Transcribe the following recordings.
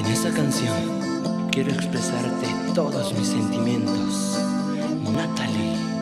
En esta canción quiero expresarte todos mis sentimientos. Natalie.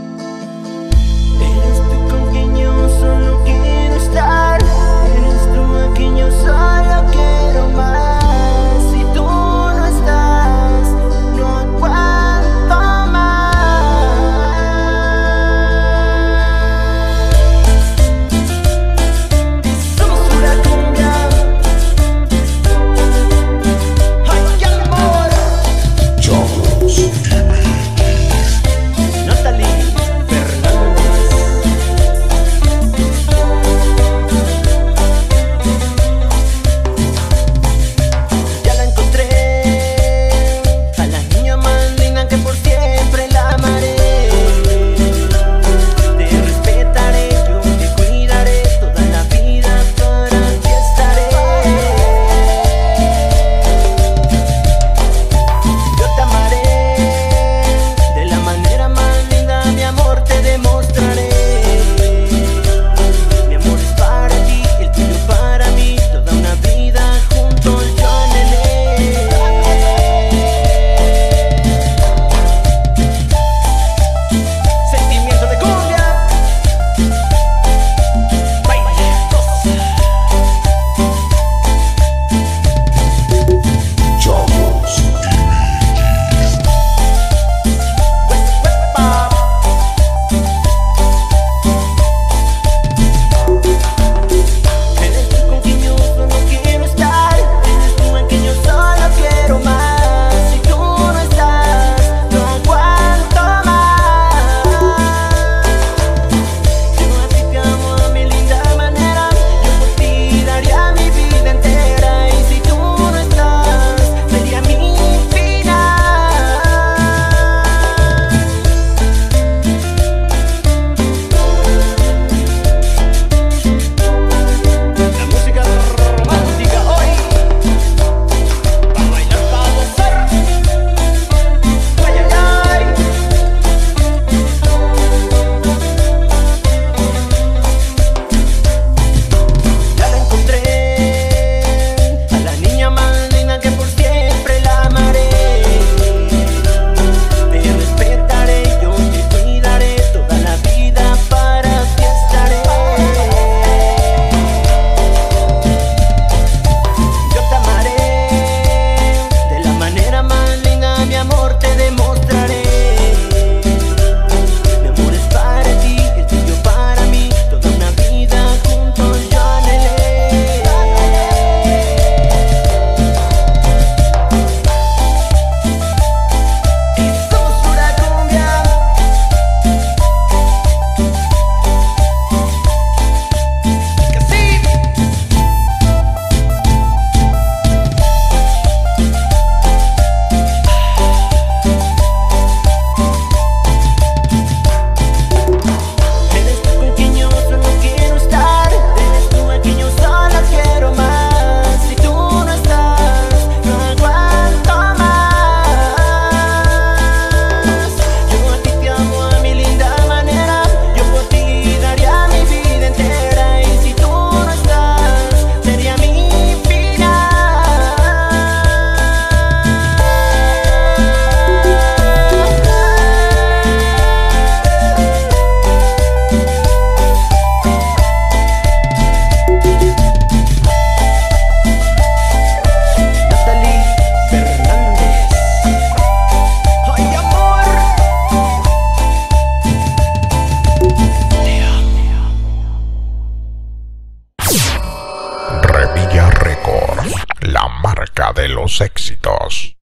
de los éxitos.